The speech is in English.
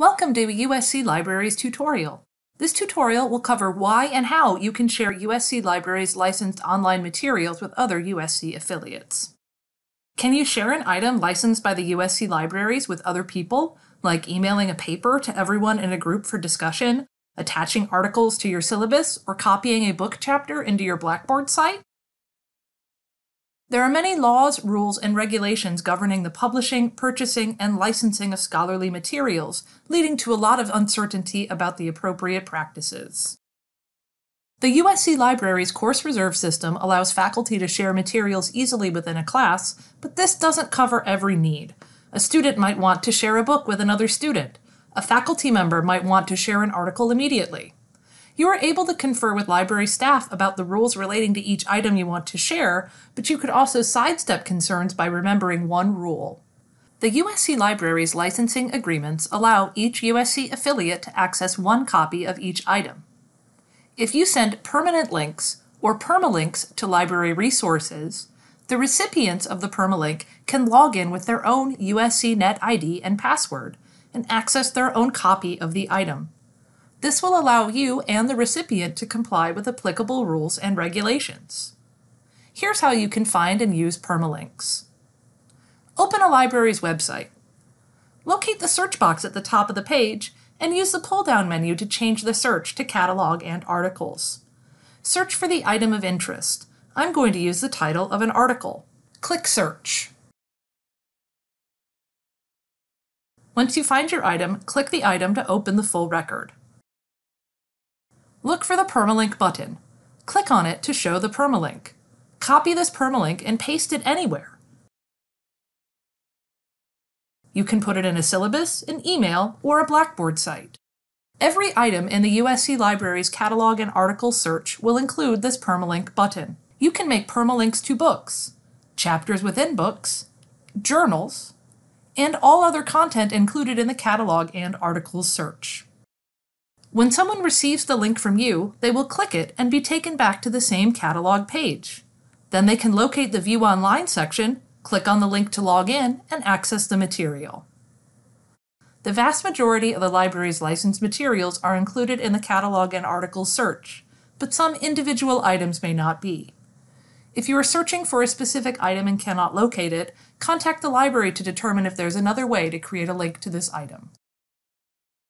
Welcome to USC Libraries tutorial. This tutorial will cover why and how you can share USC Libraries licensed online materials with other USC affiliates. Can you share an item licensed by the USC Libraries with other people, like emailing a paper to everyone in a group for discussion, attaching articles to your syllabus, or copying a book chapter into your Blackboard site? There are many laws, rules, and regulations governing the publishing, purchasing, and licensing of scholarly materials, leading to a lot of uncertainty about the appropriate practices. The USC Libraries course reserve system allows faculty to share materials easily within a class, but this doesn't cover every need. A student might want to share a book with another student. A faculty member might want to share an article immediately. You are able to confer with library staff about the rules relating to each item you want to share, but you could also sidestep concerns by remembering one rule. The USC Libraries licensing agreements allow each USC affiliate to access one copy of each item. If you send permanent links or permalinks to library resources, the recipients of the permalink can log in with their own USC Net ID and password and access their own copy of the item. This will allow you and the recipient to comply with applicable rules and regulations. Here's how you can find and use permalinks. Open a library's website. Locate the search box at the top of the page and use the pull-down menu to change the search to catalog and articles. Search for the item of interest. I'm going to use the title of an article. Click Search. Once you find your item, click the item to open the full record. Look for the permalink button. Click on it to show the permalink. Copy this permalink and paste it anywhere. You can put it in a syllabus, an email, or a Blackboard site. Every item in the USC Library's catalog and article search will include this permalink button. You can make permalinks to books, chapters within books, journals, and all other content included in the catalog and articles search. When someone receives the link from you, they will click it and be taken back to the same catalog page. Then they can locate the View Online section, click on the link to log in, and access the material. The vast majority of the library's licensed materials are included in the catalog and articles search, but some individual items may not be. If you are searching for a specific item and cannot locate it, contact the library to determine if there's another way to create a link to this item.